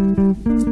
Thank you.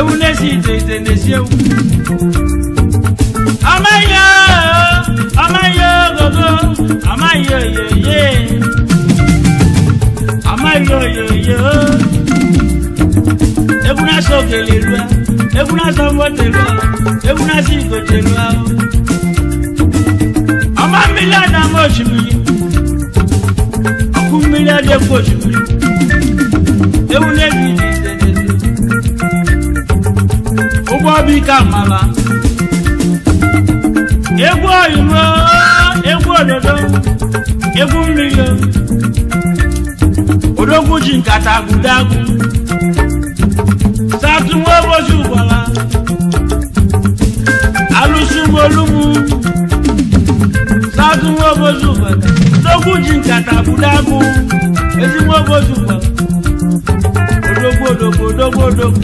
ewu n'esi ite ite n'esi ewu. amaghị amaghị ogogo amaghị oyoye amaghị oyoye egwu na-asa ogele rua egwu na-asa mgbote rua egwu na-asa igote rua ọma mmiri ada ama osimiri ọkụ mmiri ada ekwu osimiri bika mala egwu oyibo egwu ododo egwu mmiri odogwu ji nkata gudagwu satu nwaboji ụgbala alụsi molumu satu nwaboji ụgbala odogwu ji nkata gudagwu ezigbo oboji ụgbala odogwu odogwu odogwu odogwu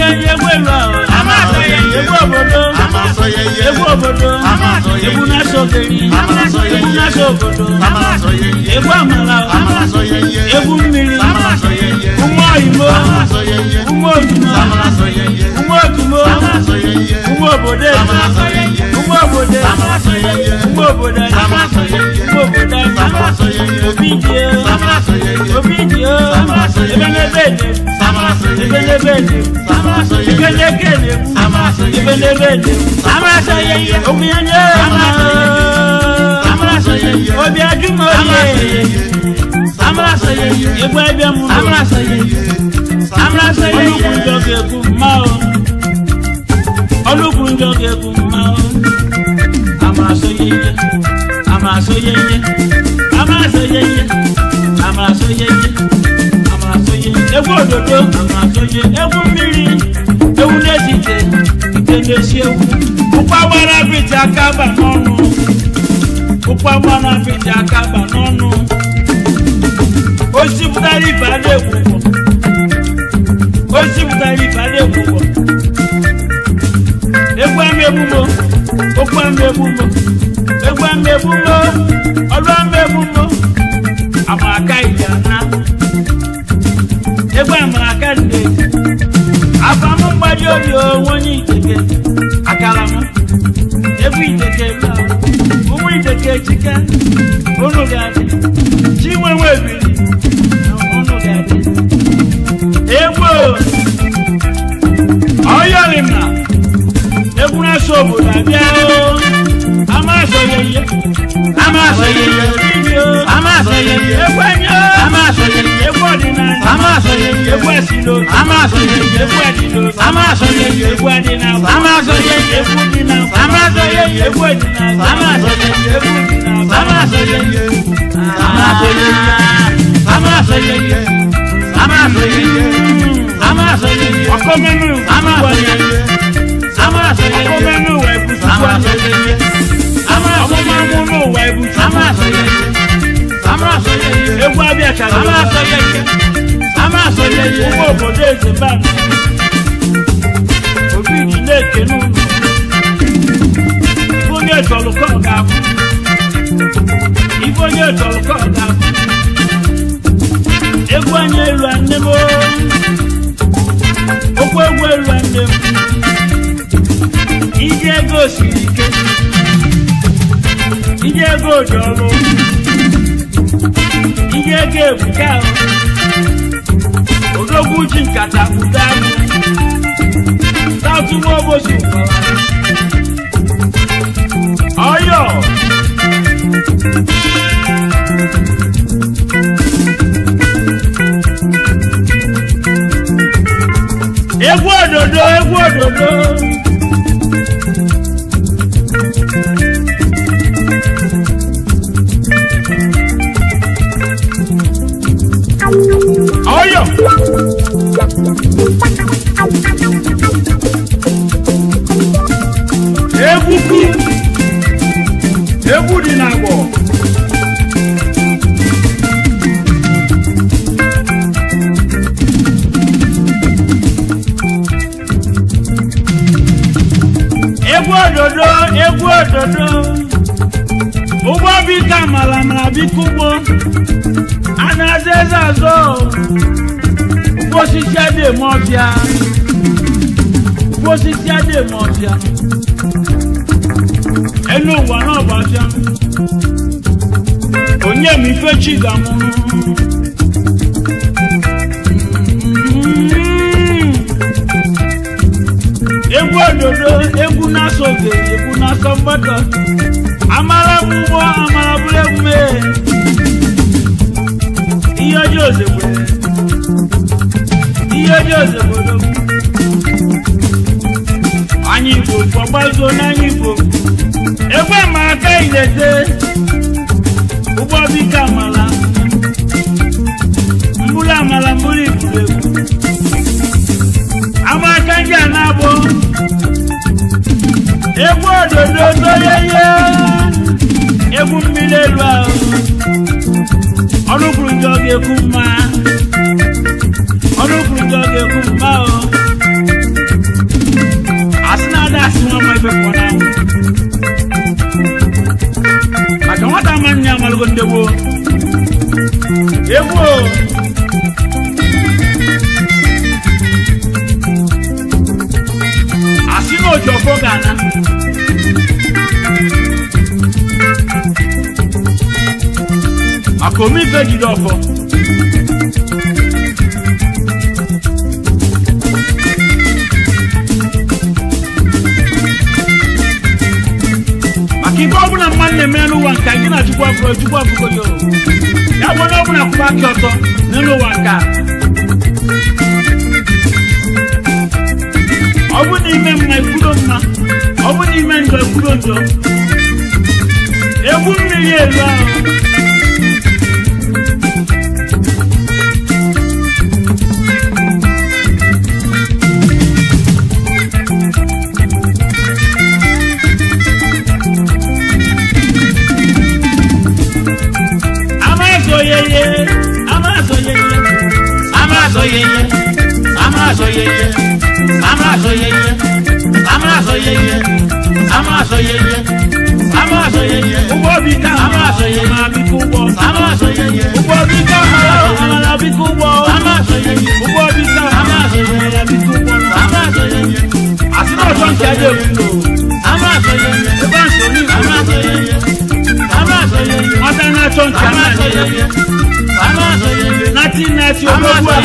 yẹyẹ ewé lọ. a máa sọ yẹyẹ ewé òbòdó. a máa sọ yẹyẹ ewé òbòdó. a máa sọ yẹyẹ ewu náà sọ kiri. a máa sọ yẹyẹ ewu náà sọ òbòdó. a máa sọ yẹyẹ ewu àmàlà. a máa sọ yẹyẹ ewu mmiri. a máa sọ yẹyẹ umu òyìnbó. a máa sọ yẹyẹ umu òyìnbó. a máa sọ yẹyẹ umu òdùmó. a máa sọ yẹyẹ umu òbòdó. a máa sọ yẹyẹ umu òbòdó. a máa sọ yẹyẹ umu òbòdó. a máa sọ yẹyẹ umu òbòdó. a máa sọ yẹyẹ òbí jẹ. ìbelebele ìbelekele ìbelebele amúlásọ yẹyẹ omiyẹnyẹ amúlásọ yẹyẹ obi ajúmọ yẹ amúlásọ yẹyẹ ìgbà ẹbí ẹmu lò amúlásọ yẹyẹ amúlásọ yẹyẹ olùkùn jọkẹ kù mọ olùkùn jọkẹ kù mọ amúlásọ yẹyẹ amúlásọ yẹyẹ. ikú òdòdó àtòyè ewu mmiri ewu n'ejide ìdèdè sí ewu ụkwụ agbara biji aka aba n'ọnụ ụkwụ agbara biji aka aba n'ọnụ osipụtara ibe a na-egwugwo osipụtara ibe a na-egwugwo egwu ama egbumo okwu ama egbumo egwu ama yodio wonyi iteke akarama ebu iteke bla ụmụ iteke chika ụnụ ga-adị chinwewe ebiri ụnụ ga-adị egbo ọyọrịma egwu na-asụ obodo abịa amasọyeye amasọyeye amasọyeye ekwenye amasọyeye silo ama sọ ye yebu ẹni lo ama sọ ye yebu ẹni na ama sọ ye yebu ni na ama sọ ye yebu ẹni na ama sọ ye yebu ni na ama sọ ye yebu ama sọ ye yebu ama sọ ye yebu ama sọ ye yebu ama sọ ye yebu ọkọ mẹnu ama sọ ye yebu ama sọ ye yebu ọkọ mẹnu wẹ butu ama sọ ye yebu ama sọ ye yebu ọkọ mẹnu wẹ butu ama sọ ye yebu ama sọ ye yebu ewu abiyata ama sọ ye yebu ụmụ obodo eze ban obi ji na-eke n'ụlọ ife onye tọlụkọ ga-abụ ife onye tọlụkọ ga-abụ egwu anya elu anne m okwu egwu elu anne m ije ego siri ike ije ego ji ọrụ ije ego ebuka ahụ odogwu ji nkata pụta anya na-atụwa ụbọchị ụkọwa egwu ododo ụgbọ bita mara mara biko ugbo a na-aza eze azụ mkposisi adị eme ọbịa mkposisi adị eme ọbịa elu ụwa n'ọbọbịa onye m ife chi ga mụrụ egwu ododo egwu na-asọ oge egwu n'aka mgbadọ amara m ụgbọ amara bụrụ egwu mee ihe ọjọọ ozegbo ihe ọjọọ ozegbo anyị igbo gbagbazuo n'anya igbo egwu amara ka ilete ụgbọ bike amara mgbụrụ amara mgbụrụ egwu òdòdó tó yẹyẹ egwu mmiri elu ahụ ọrụ kwuru nke ọ ga-ekwu mma àkòmífẹ́ ọkọ maka ibe ọbụla mmanụ na-eme n'ụwa nke gị na chukwu afụro chukwu afụgodo ya bụ onye ọbụla kwụba aka ọtọ n'elu ụwa nke a ọ bụ n'ime mma ekwudo mma ọ bụ n'ime njọ ekwudo njọ egwu mmiri elu ahụ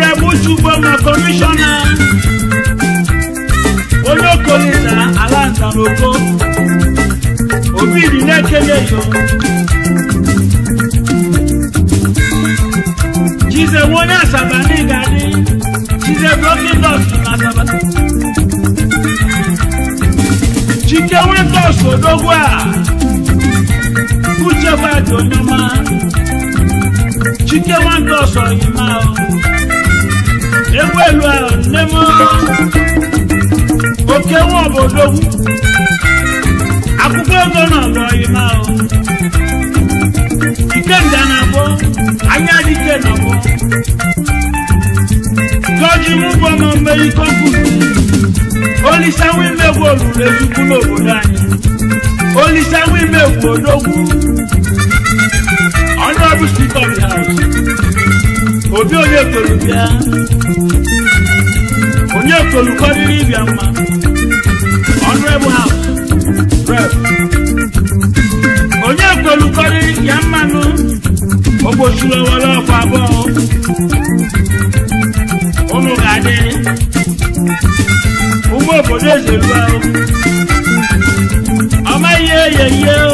rẹ mójú gbọmọ kọmíṣánná olókòlè nà aláǹtàlógó òbí ìdílé kéde yọ. She's a one asaba ní ìdáni. She's a broken dust ní asaba. Chike win dust odogwu a. Uche fa jonyoma. Chike win dust oyima o pẹ̀lú ẹ̀rọ nẹ́mọ́ òkè wọn bò lówù akúkọ gbọ́nà lọ yìí máa o ìkéde àná bọ́ ayé àdìgẹ́ nà bọ́ tọ́jú mú bọ́mọ mẹ́rin kọ́kù oníṣàwí mẹ́wọ́ olùlé dúkú lòwò dání oníṣàwí mẹ́wọ́ ológun ọ̀nà ọdún sí kọ́ọ̀tà obi onye tolubịa onye tolukọrịrị ịbịa mma ọnụebụ ha rep onye tolukọrịrị ya mmanụ ogbochiri owere ọkwa abụọ ụnụ ga-adị ụmụ obodo ezeruo ọma ihe eyeyieo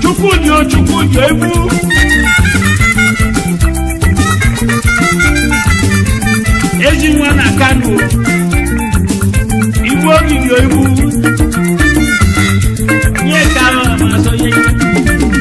chukwu dị o dị egwu ndị nwa na Kano iwu ogige iwu nye ka ahụ ma sọ nye